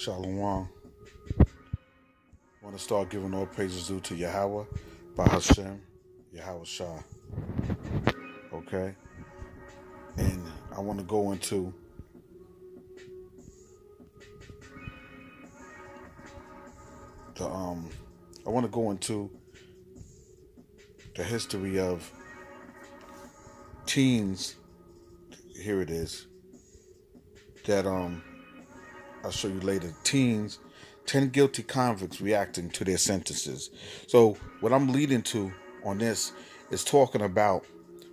Shalom. Want to start giving all praises due to Yahweh, Bahashem, Yahweh Shah. Okay? And I want to go into the um I want to go into the history of teens here it is that um I'll show you later teens 10 guilty convicts reacting to their sentences. So what I'm leading to on this is talking about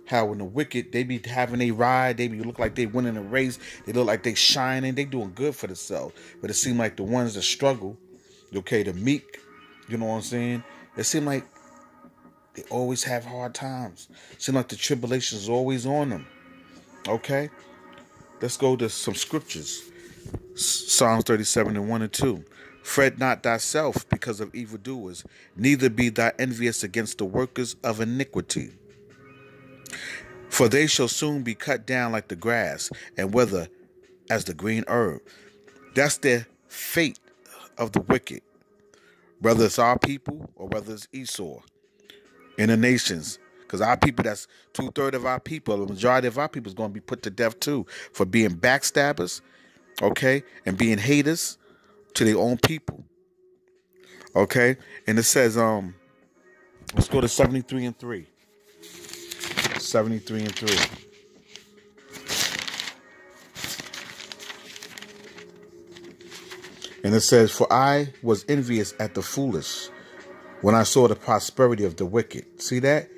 how in the wicked they be having a ride, they be look like they winning a race, they look like they shining, they doing good for themselves. But it seem like the ones that struggle, okay, the meek, you know what I'm saying? It seem like they always have hard times. Seem like the tribulation is always on them. Okay? Let's go to some scriptures. Psalms 37 and 1 and 2. Fret not thyself because of evildoers, neither be thou envious against the workers of iniquity. For they shall soon be cut down like the grass, and wither as the green herb. That's the fate of the wicked, whether it's our people or whether it's Esau in the nations. Because our people, that's two thirds of our people, the majority of our people is going to be put to death too for being backstabbers, okay, and being haters to their own people. Okay? And it says, um, let's go to 73 and 3. 73 and 3. And it says, For I was envious at the foolish when I saw the prosperity of the wicked. See that?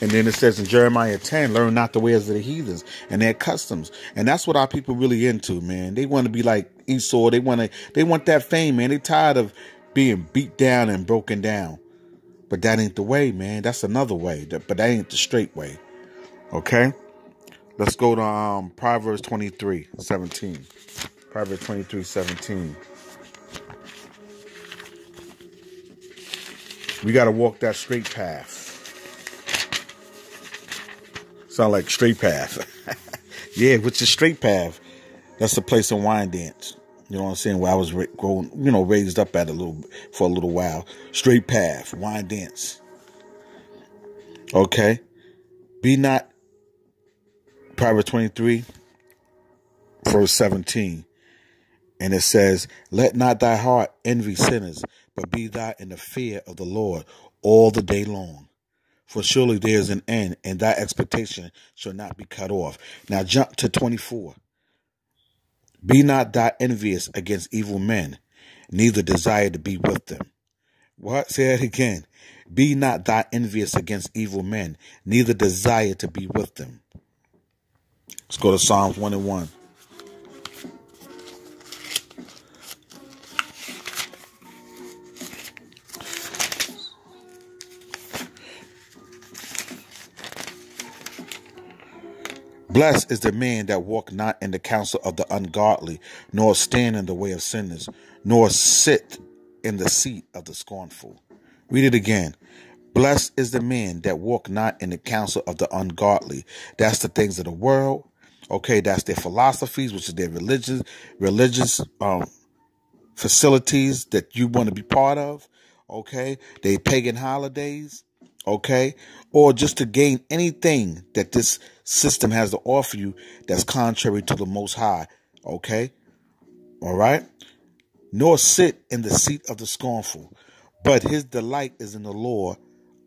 And then it says in Jeremiah 10, learn not the ways of the heathens and their customs. And that's what our people really into, man. They want to be like Esau. They want to, they want that fame, man. They tired of being beat down and broken down. But that ain't the way, man. That's another way. But that ain't the straight way. Okay? Let's go to um, Proverbs 23, 17. Proverbs 23, 17. We got to walk that straight path. Sound like straight path. yeah, which is straight path. That's the place in Wyandanch. You know what I'm saying? Where I was growing, you know, raised up at a little for a little while. Straight path, Wyandanch. Okay. Be not Proverbs 23, verse 17. And it says, Let not thy heart envy sinners, but be thou in the fear of the Lord all the day long. For surely there is an end, and thy expectation shall not be cut off. Now jump to 24. Be not thou envious against evil men, neither desire to be with them. What? Say it again. Be not thou envious against evil men, neither desire to be with them. Let's go to Psalms 1 and 1. Blessed is the man that walk not in the counsel of the ungodly, nor stand in the way of sinners, nor sit in the seat of the scornful. Read it again. Blessed is the man that walk not in the counsel of the ungodly. That's the things of the world. Okay, that's their philosophies, which is their religious religious um, facilities that you want to be part of. Okay, they pagan holidays okay? Or just to gain anything that this system has to offer you that's contrary to the Most High, okay? All right? Nor sit in the seat of the scornful, but his delight is in the law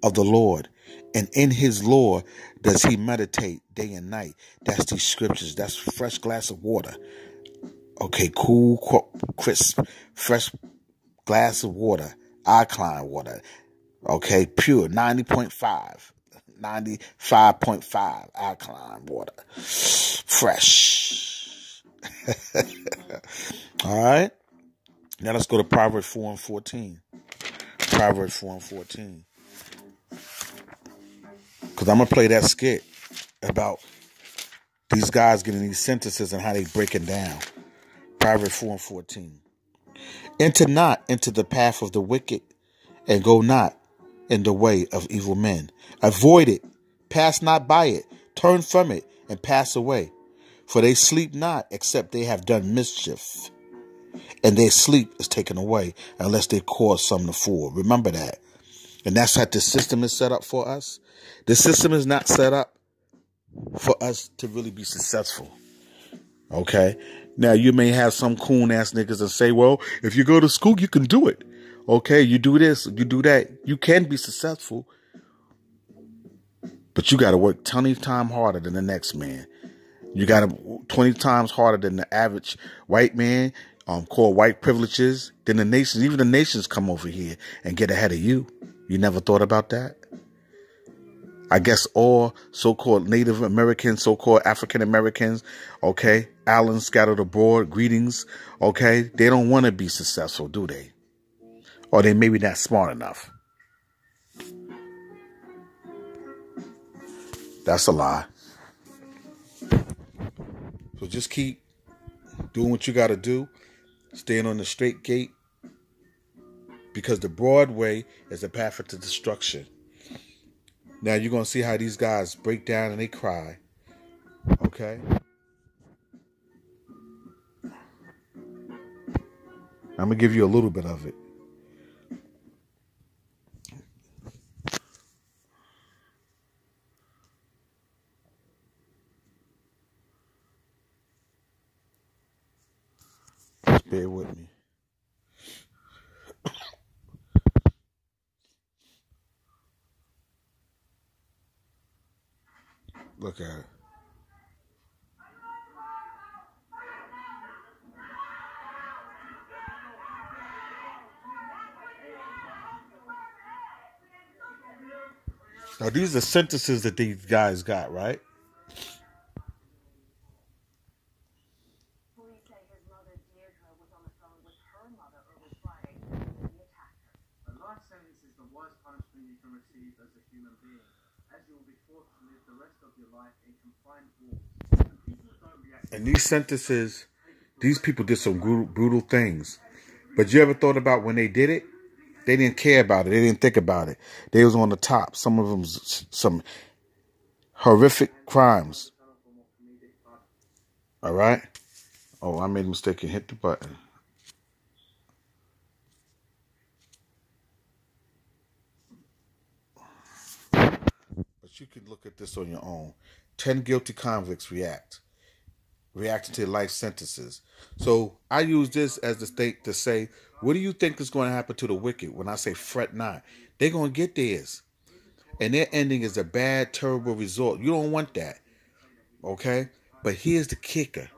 of the Lord, and in his law does he meditate day and night. That's these scriptures. That's fresh glass of water. Okay, cool, crisp, fresh glass of water, alkaline water. Okay, pure 90.5. 95.5 alkaline water. Fresh. All right. Now let's go to Proverbs 4 and 14. Proverbs 4 and 14. Because I'm going to play that skit about these guys getting these sentences and how they breaking down. Proverbs 4 and 14. Enter not into the path of the wicked, and go not in the way of evil men. Avoid it, pass not by it, turn from it, and pass away. For they sleep not except they have done mischief, and their sleep is taken away unless they cause some to fall. Remember that. And that's how the system is set up for us. The system is not set up for us to really be successful. Okay? Now, you may have some coon ass niggas and say, well, if you go to school, you can do it. Okay, you do this, you do that. You can be successful, but you got to work 20 times harder than the next man. You got to 20 times harder than the average white man, um, called white privileges. Then the nations, even the nations come over here and get ahead of you. You never thought about that? I guess all so-called Native Americans, so-called African Americans, okay, Allen scattered abroad, greetings, okay, they don't want to be successful, do they? Or they maybe not smart enough. That's a lie. So just keep doing what you got to do, staying on the straight gate, because the broad way is the path to destruction. Now you're gonna see how these guys break down and they cry. Okay. I'm gonna give you a little bit of it. Bear with me. Look at it. Now these are sentences that these guys got, right? And these sentences, these people did some brutal, brutal things. But you ever thought about when they did it? They didn't care about it. They didn't think about it. They was on the top. Some of them, some horrific crimes. All right. Oh, I made a mistake and hit the button. You can look at this on your own. 10 guilty convicts react, reacting to life sentences. So I use this as the state to say, what do you think is going to happen to the wicked when I say fret not? They're going to get theirs. And their ending is a bad, terrible result. You don't want that. Okay? But here's the kicker.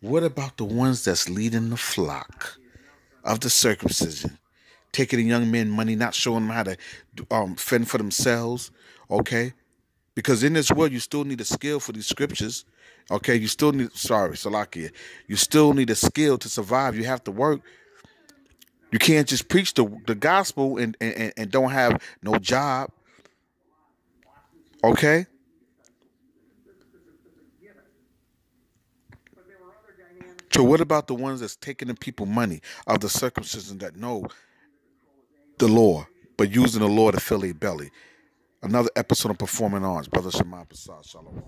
What about the ones that's leading the flock of the circumcision? Taking young men money, not showing them how to um, fend for themselves, okay? Because in this world, you still need a skill for these scriptures. Okay, you still need sorry, Salakia. You still need a skill to survive. You have to work. You can't just preach the, the gospel and, and, and don't have no job. Okay? So what about the ones that's taking the people money of the circumcision that know the law, but using the law to fill their belly? Another episode of Performing Arts. Brother Shema Prasad. Shalom.